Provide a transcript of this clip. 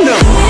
No.